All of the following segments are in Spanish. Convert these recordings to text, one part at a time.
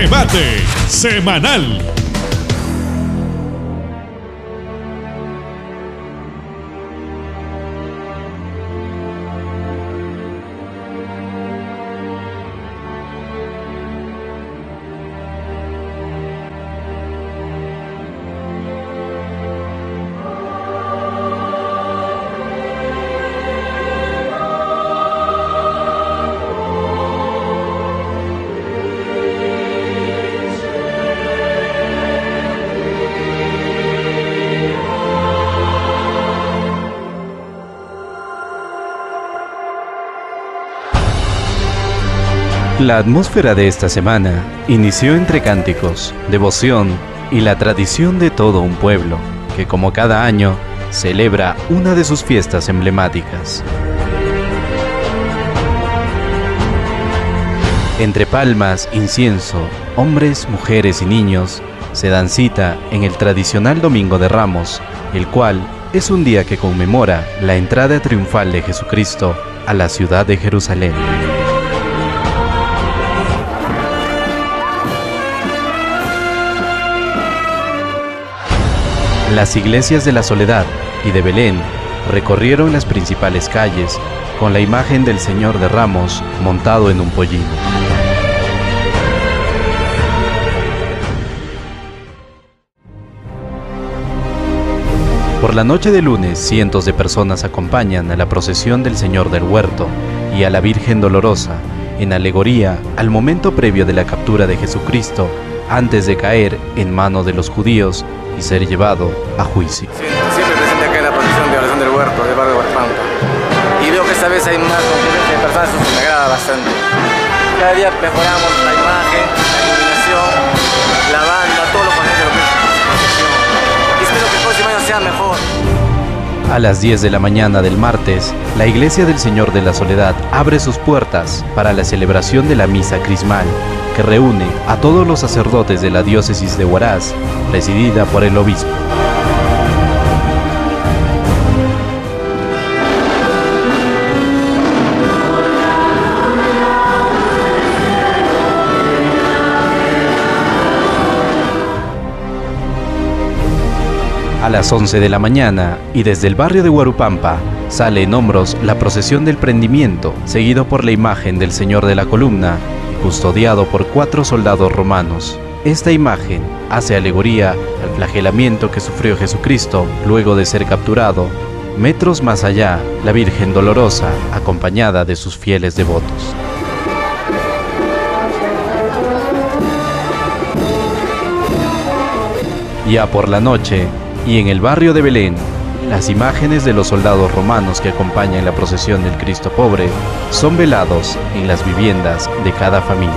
Debate semanal. La atmósfera de esta semana inició entre cánticos, devoción y la tradición de todo un pueblo, que como cada año celebra una de sus fiestas emblemáticas. Entre palmas, incienso, hombres, mujeres y niños se dan cita en el tradicional Domingo de Ramos, el cual es un día que conmemora la entrada triunfal de Jesucristo a la ciudad de Jerusalén. Las iglesias de la Soledad y de Belén recorrieron las principales calles con la imagen del Señor de Ramos montado en un pollino. Por la noche de lunes, cientos de personas acompañan a la procesión del Señor del Huerto y a la Virgen Dolorosa, en alegoría al momento previo de la captura de Jesucristo antes de caer en manos de los judíos y ser llevado a juicio. Siempre presente acá en la procesión de oración del huerto, del barrio Huerpampa. Y veo que esta vez hay más de personas, eso me agrada bastante. Cada día mejoramos la imagen, la iluminación, la banda, todo lo que es. Y espero que el próximo año sea mejor. A las 10 de la mañana del martes, la Iglesia del Señor de la Soledad abre sus puertas para la celebración de la Misa Crismal, reúne a todos los sacerdotes de la diócesis de Huaraz, presidida por el obispo. A las 11 de la mañana y desde el barrio de Huarupampa sale en hombros la procesión del prendimiento, seguido por la imagen del Señor de la Columna custodiado por cuatro soldados romanos. Esta imagen hace alegoría al flagelamiento que sufrió Jesucristo luego de ser capturado. Metros más allá, la Virgen Dolorosa, acompañada de sus fieles devotos. Ya por la noche, y en el barrio de Belén, las imágenes de los soldados romanos que acompañan la procesión del Cristo pobre son velados en las viviendas de cada familia.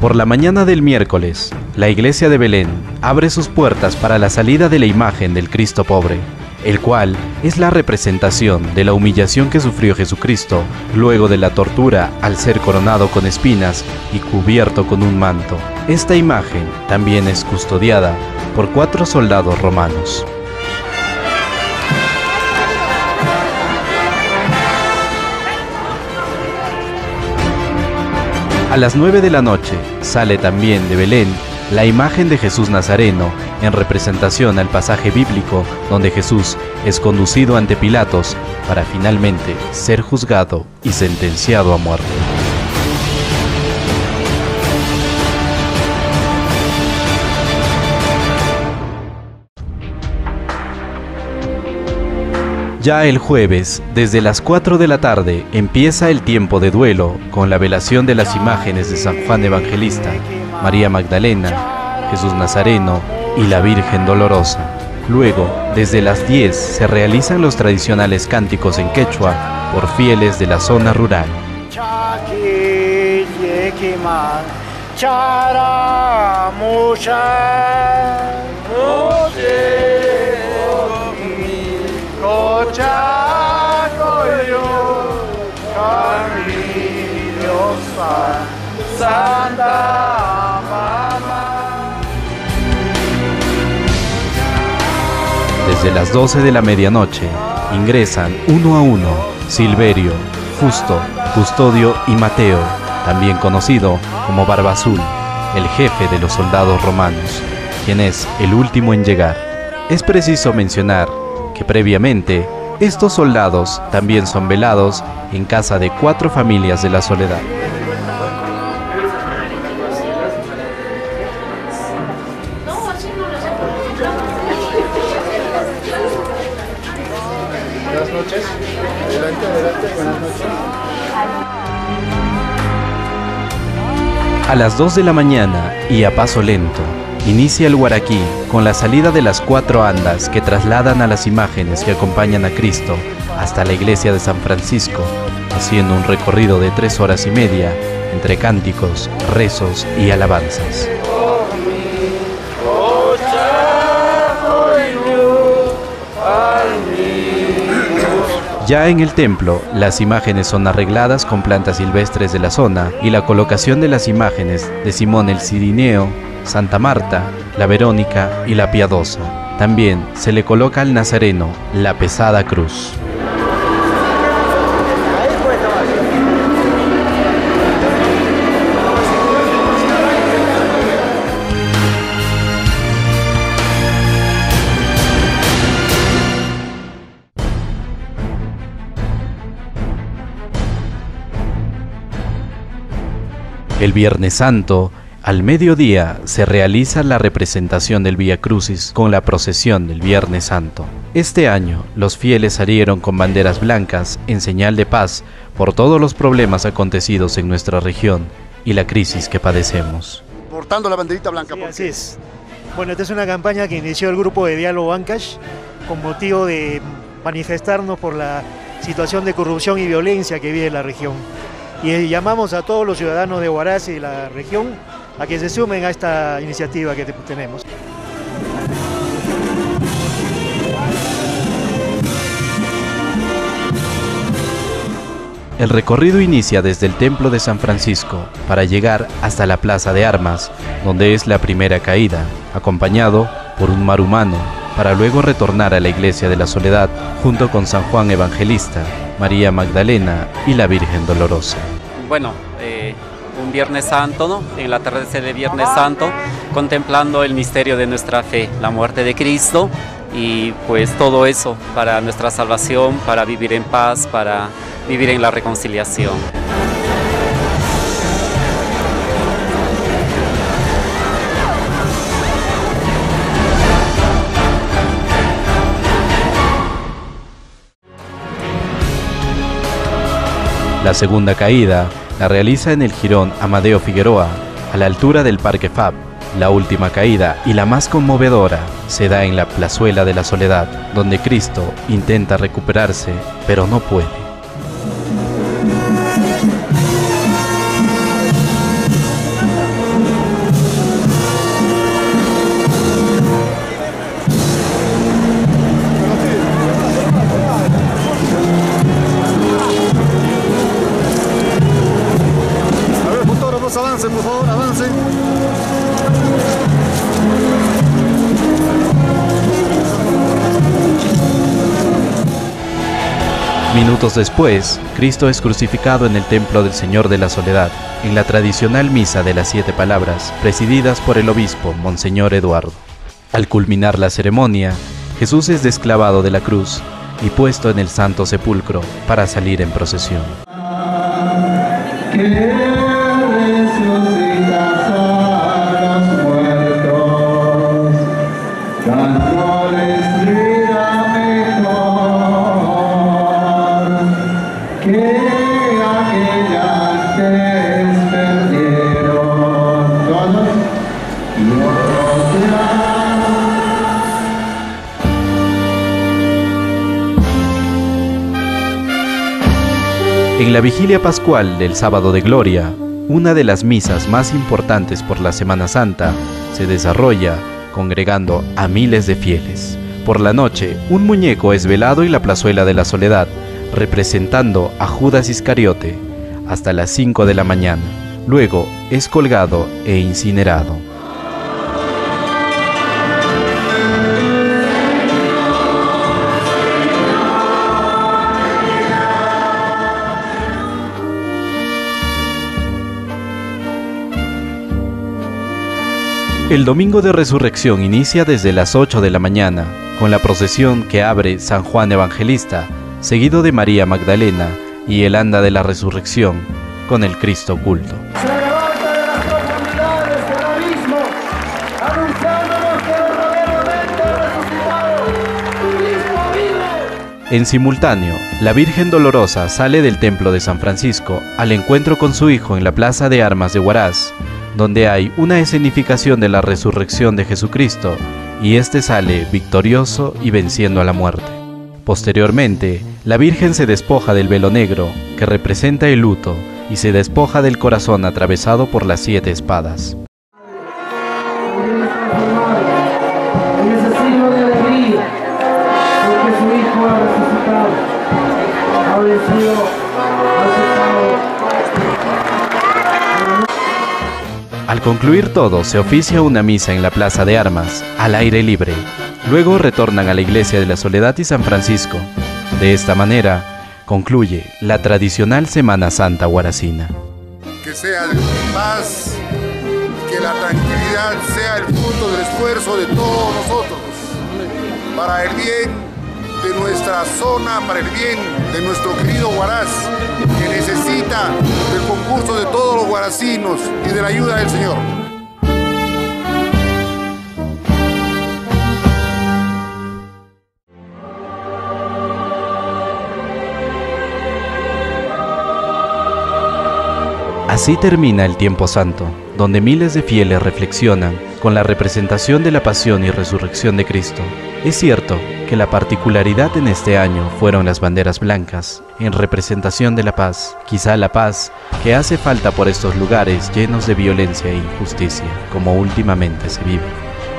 Por la mañana del miércoles, la iglesia de Belén abre sus puertas para la salida de la imagen del Cristo pobre, el cual es la representación de la humillación que sufrió Jesucristo luego de la tortura al ser coronado con espinas y cubierto con un manto. Esta imagen también es custodiada por cuatro soldados romanos. A las 9 de la noche sale también de Belén la imagen de Jesús Nazareno en representación al pasaje bíblico donde Jesús es conducido ante Pilatos para finalmente ser juzgado y sentenciado a muerte. Ya el jueves, desde las 4 de la tarde, empieza el tiempo de duelo con la velación de las imágenes de San Juan Evangelista, María Magdalena, Jesús Nazareno y la Virgen Dolorosa. Luego, desde las 10 se realizan los tradicionales cánticos en quechua por fieles de la zona rural. Desde las 12 de la medianoche, ingresan uno a uno Silverio, Justo, Custodio y Mateo, también conocido como Barba Azul, el jefe de los soldados romanos, quien es el último en llegar. Es preciso mencionar que previamente estos soldados también son velados en casa de cuatro familias de la soledad. Buenas noches. Adelante, adelante, buenas noches. A las 2 de la mañana y a paso lento, inicia el Guaraquí con la salida de las cuatro andas que trasladan a las imágenes que acompañan a Cristo hasta la iglesia de San Francisco, haciendo un recorrido de tres horas y media entre cánticos, rezos y alabanzas. Ya en el templo, las imágenes son arregladas con plantas silvestres de la zona y la colocación de las imágenes de Simón el Cirineo, Santa Marta, la Verónica y la Piadosa. También se le coloca al Nazareno la pesada cruz. El Viernes Santo, al mediodía, se realiza la representación del Vía Crucis con la procesión del Viernes Santo. Este año, los fieles salieron con banderas blancas en señal de paz por todos los problemas acontecidos en nuestra región y la crisis que padecemos. Portando la banderita blanca. Sí, ¿por así es. Bueno, esta es una campaña que inició el grupo de diálogo Ancash con motivo de manifestarnos por la situación de corrupción y violencia que vive la región. Y llamamos a todos los ciudadanos de Huaraz y la región a que se sumen a esta iniciativa que te- tenemos. El recorrido inicia desde el Templo de San Francisco para llegar hasta la Plaza de Armas, donde es la primera caída, acompañado por un mar humano, para luego retornar a la Iglesia de la Soledad junto con San Juan Evangelista, María Magdalena y la Virgen Dolorosa. bueno, eh, un Viernes Santo, ¿no? En la atardecer de Viernes Santo, contemplando el misterio de nuestra fe, la muerte de Cristo y pues todo eso para nuestra salvación, para vivir en paz, para vivir en la reconciliación. La segunda caída la realiza en el jirón Amadeo Figueroa, a la altura del Parque Fab. La última caída y la más conmovedora se da en la Plazuela de la Soledad, donde Cristo intenta recuperarse, pero no puede. Minutos después, Cristo es crucificado en el templo del Señor de la Soledad, en la tradicional misa de las siete palabras, presididas por el obispo Monseñor Eduardo. Al culminar la ceremonia, Jesús es desclavado de la cruz y puesto en el santo sepulcro para salir en procesión. La vigilia pascual del sábado de gloria, una de las misas más importantes por la Semana Santa, se desarrolla congregando a miles de fieles. Por la noche, un muñeco es velado en la plazuela de la soledad, representando a Judas Iscariote, hasta las 5 de la mañana. Luego es colgado e incinerado. El domingo de resurrección inicia desde las 8 de la mañana, con la procesión que abre San Juan Evangelista, seguido de María Magdalena y el anda de la resurrección, con el Cristo oculto. Se levanta de las profundidades del abismo, anunciándonos que verdaderamente resucitado. Cristo vive. En simultáneo, la Virgen Dolorosa sale del templo de San Francisco al encuentro con su hijo en la Plaza de Armas de Huaraz, donde hay una escenificación de la resurrección de Jesucristo, y éste sale victorioso y venciendo a la muerte. Posteriormente, la Virgen se despoja del velo negro, que representa el luto, y se despoja del corazón atravesado por las siete espadas. Al concluir todo, se oficia una misa en la Plaza de Armas, al aire libre. Luego retornan a la iglesia de la Soledad y San Francisco. De esta manera, concluye la tradicional Semana Santa Huaracina. que sea paz, que la tranquilidad sea el fruto del esfuerzo de todos nosotros, para el bien de nuestra zona, para el bien de nuestro querido Huaraz, que necesita del concurso de todos los huaracinos y de la ayuda del Señor. Así termina el tiempo santo, donde miles de fieles reflexionan con la representación de la pasión y resurrección de Cristo. Es cierto que la particularidad en este año fueron las banderas blancas, en representación de la paz, quizá la paz que hace falta por estos lugares llenos de violencia e injusticia, como últimamente se vive.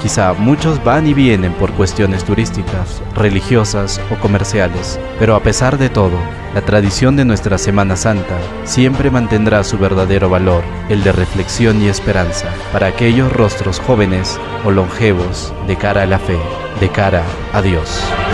Quizá muchos van y vienen por cuestiones turísticas, religiosas o comerciales, pero a pesar de todo, la tradición de nuestra Semana Santa siempre mantendrá su verdadero valor, el de reflexión y esperanza, para aquellos rostros jóvenes o longevos de cara a la fe, de cara a Dios.